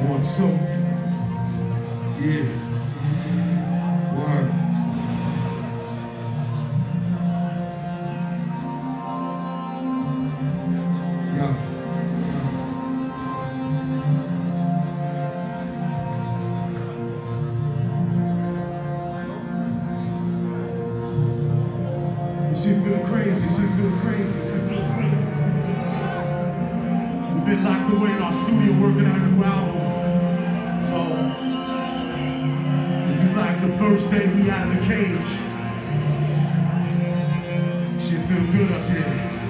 One. One. Yeah. She feel crazy, she feel crazy, she feel crazy. We've been locked away in our studio working on a new album. We out of the cage. She feel good up here.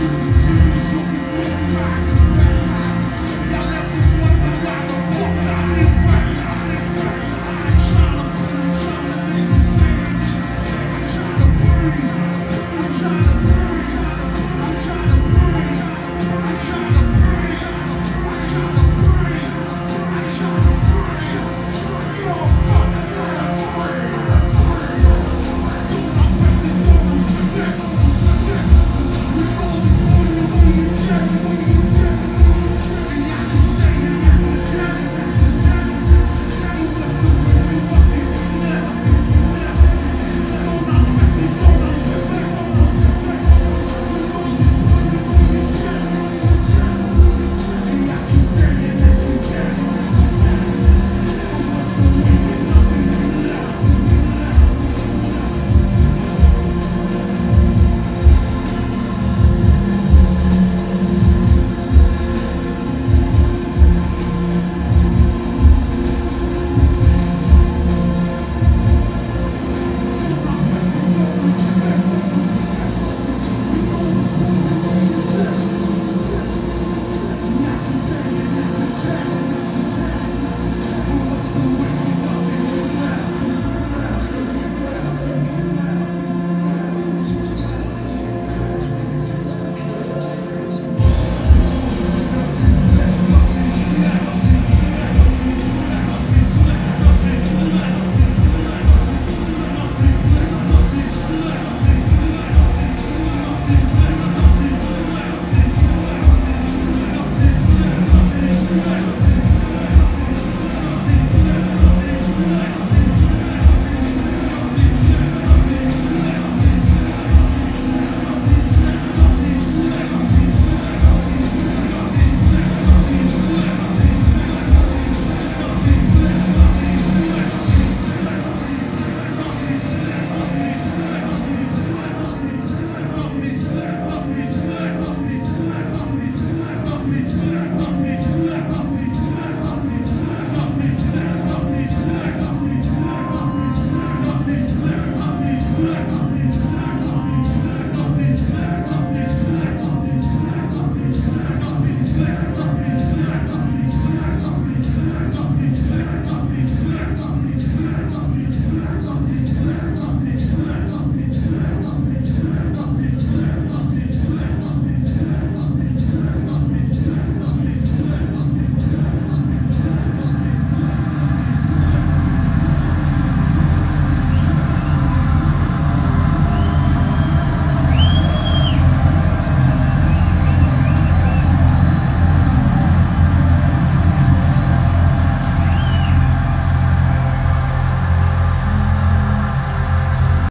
see.